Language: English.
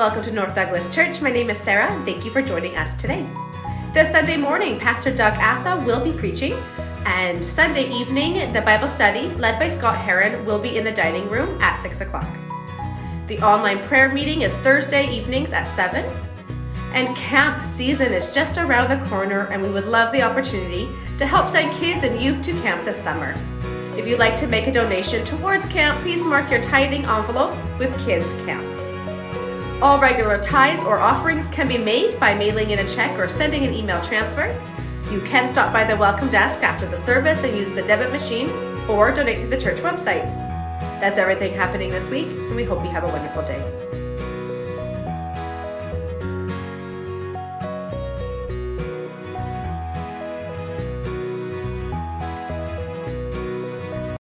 Welcome to North Douglas Church. My name is Sarah, and thank you for joining us today. This Sunday morning, Pastor Doug Atha will be preaching, and Sunday evening, the Bible study, led by Scott Heron, will be in the dining room at 6 o'clock. The online prayer meeting is Thursday evenings at 7. And camp season is just around the corner, and we would love the opportunity to help send kids and youth to camp this summer. If you'd like to make a donation towards camp, please mark your tithing envelope with Kids Camp. All regular tithes or offerings can be made by mailing in a check or sending an email transfer. You can stop by the welcome desk after the service and use the debit machine or donate to the church website. That's everything happening this week, and we hope you have a wonderful day.